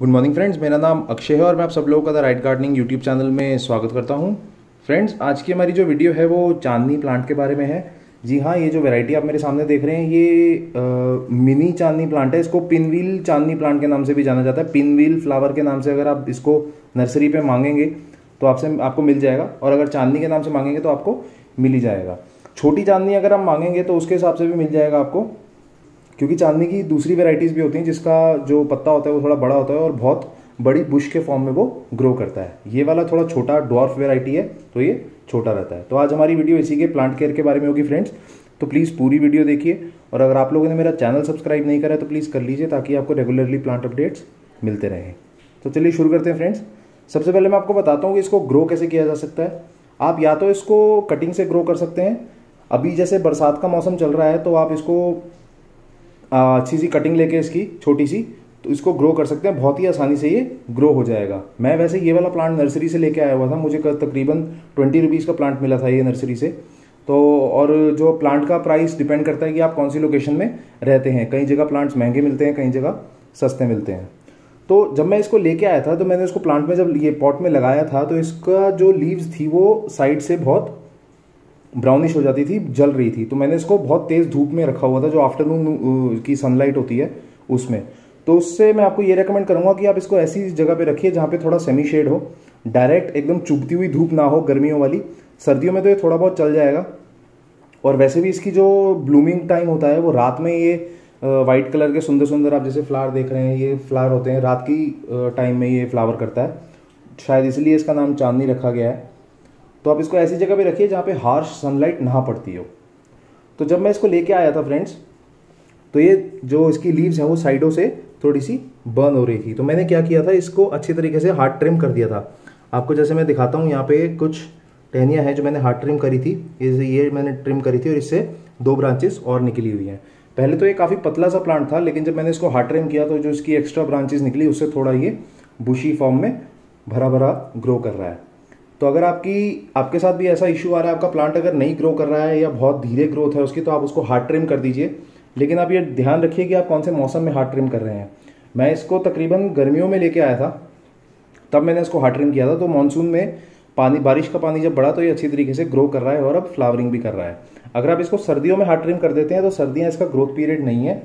Good morning friends मेरा नाम अक्षय है और मैं आप सब लोगों का the right gardening YouTube channel में स्वागत करता हूँ। फ्रेंड्स आज की हमारी जो वीडियो है वो चांदनी प्लांट के बारे में है। जी हाँ ये जो वैरायटी आप मेरे सामने देख रहे हैं ये आ, मिनी चांदनी प्लांट है। इसको पिनवील चांदनी प्लांट के नाम से भी जाना जाता है। पिनवील फ्लावर के नाम से अगर आप इसको नर्सरी पर मांगेंगे तो आपसे आपको मिल जाएगा। और अगर चांदनी के नाम से मांगेंगे तो आपको मिल ही जाएगा। छोटी चांदनी अगर आप मांगेंगे तो उसके हिसाब से भी मिल जाएगा आपको। क्योंकि चांदनी की दूसरी वेराइटीज़ भी होती हैं, जिसका जो पत्ता होता है वो थोड़ा बड़ा होता है और बहुत बड़ी बुश के फॉर्म में वो ग्रो करता है। ये वाला थोड़ा छोटा डॉर्फ वेराइटी है तो ये छोटा रहता है। तो आज हमारी वीडियो इसी के प्लांट केयर के बारे में होगी फ्रेंड्स तो प्लीज़ पूरी वीडियो देखिए और अगर आप लोगों ने मेरा चैनल सब्सक्राइब नहीं करा है तो प्लीज़ कर लीजिए ताकि आपको रेगुलरली प्लांट अपडेट्स मिलते रहें। तो चलिए शुरू करते हैं फ्रेंड्स सबसे पहले मैं आपको बताता हूँ कि इसको ग्रो कैसे किया जा सकता है। आप या तो इसको कटिंग से ग्रो कर सकते हैं। अभी जैसे बरसात का मौसम चल रहा है तो आप इसको अच्छी सी कटिंग लेके इसकी, छोटी सी तो इसको ग्रो कर सकते हैं। बहुत ही आसानी से ये ग्रो हो जाएगा। मैं वैसे ये वाला प्लांट नर्सरी से लेके आया हुआ था। मुझे तकरीबन ट्वेंटी रुपीज़ का प्लांट मिला था ये नर्सरी से। तो और जो प्लांट का प्राइस डिपेंड करता है कि आप कौन सी लोकेशन में रहते हैं। कई जगह प्लांट्स महँगे मिलते हैं, कई जगह सस्ते मिलते हैं। तो जब मैं इसको लेके आया था तो मैंने इसको प्लांट में जब ये पॉट में लगाया था तो इसका जो लीव्स थी वो साइड से बहुत ब्राउनिश हो जाती थी, जल रही थी। तो मैंने इसको बहुत तेज़ धूप में रखा हुआ था, जो आफ्टरनून की सनलाइट होती है उसमें। तो उससे मैं आपको ये रेकमेंड करूँगा कि आप इसको ऐसी जगह पे रखिए जहाँ पे थोड़ा सेमी शेड हो। डायरेक्ट एकदम चुभती हुई धूप ना हो गर्मियों वाली। सर्दियों में तो ये थोड़ा बहुत चल जाएगा। और वैसे भी इसकी जो ब्लूमिंग टाइम होता है, वो रात में ये वाइट कलर के सुंदर सुंदर आप जैसे फ्लावर देख रहे हैं, ये फ्लावर होते हैं, रात की टाइम में ये फ्लावर करता है। शायद इसलिए इसका नाम चांदनी रखा गया है। तो आप इसको ऐसी जगह पे रखिए जहाँ पे हार्श सनलाइट ना पड़ती हो। तो जब मैं इसको लेके आया था फ्रेंड्स तो ये जो इसकी लीव्स हैं वो साइडों से थोड़ी सी बर्न हो रही थी। तो मैंने क्या किया था, इसको अच्छी तरीके से हार्ड ट्रिम कर दिया था। आपको जैसे मैं दिखाता हूँ, यहाँ पे कुछ टहनियाँ हैं जो मैंने हार्ड ट्रिम करी थी। ये मैंने ट्रिम करी थी और इससे दो ब्रांचेस और निकली हुई हैं। पहले तो ये काफ़ी पतला सा प्लांट था, लेकिन जब मैंने इसको हार्ड ट्रिम किया तो जो इसकी एक्स्ट्रा ब्रांचेस निकली, उससे थोड़ा ये बुशी फॉर्म में भरा भरा ग्रो कर रहा है। तो अगर आपकी, आपके साथ भी ऐसा इशू आ रहा है, आपका प्लांट अगर नहीं ग्रो कर रहा है या बहुत धीरे ग्रोथ है उसकी तो आप उसको हार्ड ट्रिम कर दीजिए। लेकिन आप ये ध्यान रखिए कि आप कौन से मौसम में हार्ड ट्रिम कर रहे हैं। मैं इसको तकरीबन गर्मियों में लेके आया था, तब मैंने इसको हार्ड ट्रिम किया था। तो मानसून में पानी, बारिश का पानी जब बढ़ा तो ये अच्छी तरीके से ग्रो कर रहा है और अब फ्लावरिंग भी कर रहा है। अगर आप इसको सर्दियों में हार्ड ट्रिम कर देते हैं तो सर्दियाँ इसका ग्रोथ पीरियड नहीं है।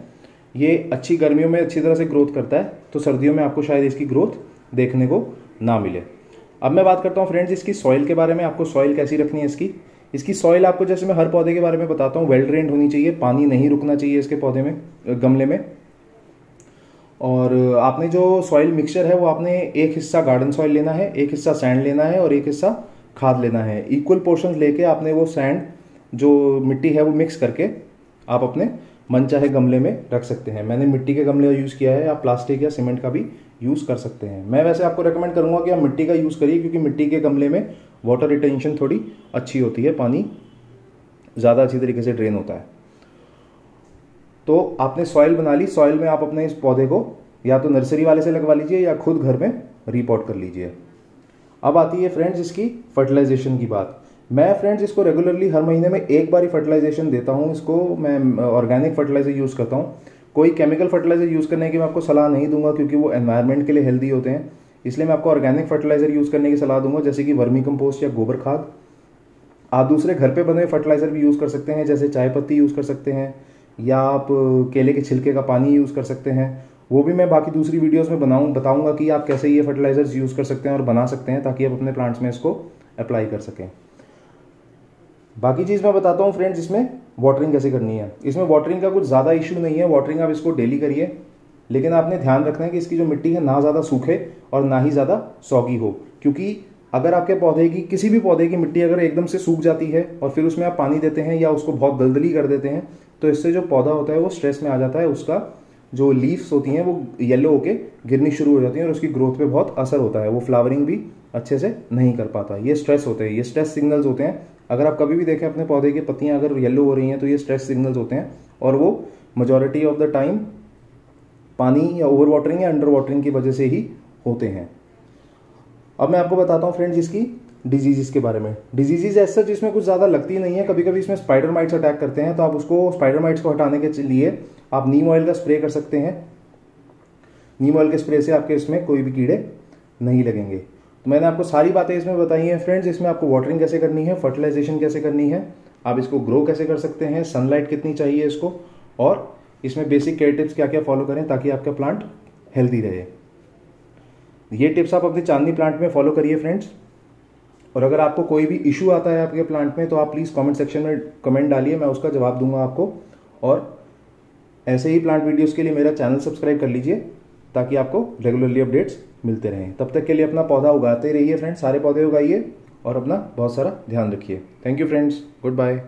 ये अच्छी गर्मियों में अच्छी तरह से ग्रोथ करता है तो सर्दियों में आपको शायद इसकी ग्रोथ देखने को ना मिले। अब मैं बात करता हूँ फ्रेंड्स इसकी सॉइल के बारे में। आपको सॉइल कैसी रखनी है इसकी? इसकी सॉइल आपको जैसे मैं हर पौधे के बारे में बताता हूँ वेल ड्रेंड होनी चाहिए, पानी नहीं रुकना चाहिए इसके पौधे में गमले में। और आपने जो सॉइल मिक्सचर है, वो आपने एक हिस्सा गार्डन सॉइल लेना है, एक हिस्सा सैंड लेना है और एक हिस्सा खाद लेना है। इक्वल पोर्शन लेके आपने वो सैंड जो मिट्टी है, वो मिक्स करके आप अपने मन चाहे गमले में रख सकते हैं। मैंने मिट्टी के गमले का यूज़ किया है, आप प्लास्टिक या सीमेंट का भी यूज़ कर सकते हैं। मैं वैसे आपको रिकमेंड करूँगा कि आप मिट्टी का यूज़ करिए, क्योंकि मिट्टी के गमले में वाटर रिटेंशन थोड़ी अच्छी होती है, पानी ज़्यादा अच्छी तरीके से ड्रेन होता है। तो आपने सॉइल बना ली सॉइल में आप अपने इस पौधे को या तो नर्सरी वाले से लगवा लीजिए या खुद घर में रिपोर्ट कर लीजिए। अब आती है फ्रेंड्स इसकी फर्टिलाइजेशन की बात। मैं फ्रेंड्स इसको रेगुलरली हर महीने में एक बार ही फर्टिलाइजेशन देता हूँ। इसको मैं ऑर्गेनिक फर्टिलाइज़र यूज़ करता हूँ। कोई केमिकल फर्टिलाइज़र यूज़ करने की मैं आपको सलाह नहीं दूँगा क्योंकि वो एनवायरनमेंट के लिए हेल्दी होते हैं। इसलिए मैं आपको ऑर्गेनिक फर्टिलाइज़र यूज़ करने की सलाह दूँगा, जैसे कि वर्मी कंपोस्ट या गोबर खाद। आप दूसरे घर पे बने हुए फर्टिलाइज़र भी यूज़ कर सकते हैं, जैसे चाय पत्ती यूज़ कर सकते हैं, या आप केले के छिलके का पानी यूज़ कर सकते हैं। वो भी मैं बाकी दूसरी वीडियोज़ में बनाऊँ, बताऊँगा कि आप कैसे ये फर्टिलाइजर्स यूज़ कर सकते हैं और बना सकते हैं, ताकि आप अपने प्लांट्स में इसको अप्लाई कर सकें। बाकी चीज़ मैं बताता हूँ फ्रेंड्स इसमें वाटरिंग कैसे करनी है? इसमें वाटरिंग का कुछ ज़्यादा इशू नहीं है। वाटरिंग आप इसको डेली करिए। लेकिन आपने ध्यान रखना है कि इसकी जो मिट्टी है ना ज़्यादा सूखे और ना ही ज़्यादा सौगी हो। क्योंकि अगर आपके पौधे की, किसी भी पौधे की मिट्टी अगर एकदम से सूख जाती है और फिर उसमें आप पानी देते हैं या उसको बहुत दलदली कर देते हैं तो इससे जो पौधा होता है वो स्ट्रेस में आ जाता है। उसका जो लीव्स होती हैं वो येलो होके गिरनी शुरू हो जाती हैं और उसकी ग्रोथ पे बहुत असर होता है। वो फ्लावरिंग भी अच्छे से नहीं कर पाता। ये स्ट्रेस होते हैं, ये स्ट्रेस सिग्नल्स होते हैं। अगर आप कभी भी देखें अपने पौधे की, पत्तियाँ अगर येलो हो रही हैं तो ये स्ट्रेस सिग्नल्स होते हैं। और वो मेजोरिटी ऑफ़ द टाइम पानी या ओवर वाटरिंग या अंडर वाटरिंग की वजह से ही होते हैं। अब मैं आपको बताता हूँ फ्रेंड्स इसकी डिजीजेस के बारे में। डिजीजेज ऐसा जिसमें कुछ ज़्यादा लगती नहीं है। कभी कभी इसमें स्पाइडर माइट्स अटैक करते हैं तो आप उसको स्पाइडर माइट्स को हटाने के लिए आप नीम ऑयल का स्प्रे कर सकते हैं। नीम ऑयल के स्प्रे से आपके इसमें कोई भी कीड़े नहीं लगेंगे। तो मैंने आपको सारी बातें इसमें बताई हैं फ्रेंड्स इसमें आपको वाटरिंग कैसे करनी है फर्टिलाइजेशन कैसे करनी है, आप इसको ग्रो कैसे कर सकते हैं सनलाइट कितनी चाहिए इसको, और इसमें बेसिक केयर टिप्स क्या क्या फॉलो करें ताकि आपका प्लांट हेल्दी रहे। ये टिप्स आप अपने चांदनी प्लांट में फॉलो करिए फ्रेंड्स और अगर आपको कोई भी इशू आता है आपके प्लांट में तो आप प्लीज़ कमेंट सेक्शन में कमेंट डालिए, मैं उसका जवाब दूँगा आपको। और ऐसे ही प्लांट वीडियोस के लिए मेरा चैनल सब्सक्राइब कर लीजिए, ताकि आपको रेगुलरली अपडेट्स मिलते रहें। तब तक के लिए अपना पौधा उगाते रहिए फ्रेंड्स सारे पौधे उगाइए और अपना बहुत सारा ध्यान रखिए। Thank you friends good bye